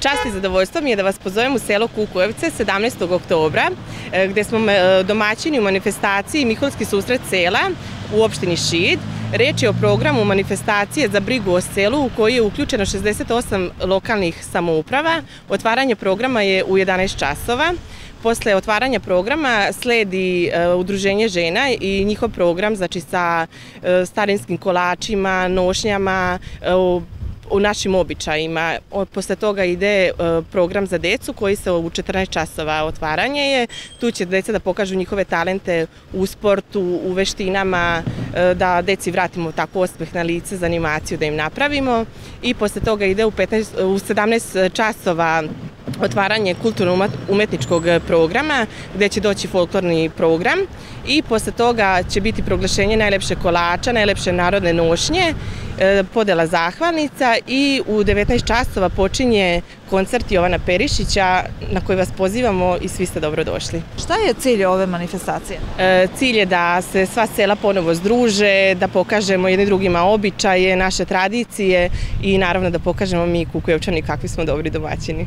Čast i zadovoljstvo mi je da vas pozovem u selo Kukujevce 17. oktobra, e, gde smo e, domaćini u manifestaciji Miholski susret sela u opštini Šid. Reč je o programu manifestacije za brigu o selu u koji je uključeno 68 lokalnih samouprava. Otvaranje programa je u 11 časova. Posle otvaranja programa sledi uh, udruženje žena i njihov program znači sa starinskim kolačima, nošnjama, u našim običajima. Posle toga ide e, program za decu koji se u 14 časova otvaranje je. Tu će deca da pokažu njihove talente u sportu, u veštinama, e, da deci vratimo tako osmeh na lice za animaciju da im napravimo. I posle toga ide u, 15, u 17 časova otvaranje kulturno-umetničkog programa gde će doći folklorni program i posle toga će biti proglašenje najlepše kolača, najlepše narodne nošnje, e, podela zahvalnica i u 19 časova počinje koncert Jovana Perišića na koji vas pozivamo i svi ste dobrodošli. Šta je cilj ove manifestacije? E, cilj je da se sva sela ponovo združe, da pokažemo jedni drugima običaje, naše tradicije i naravno da pokažemo mi Kukujevčani kakvi smo dobri domaćini.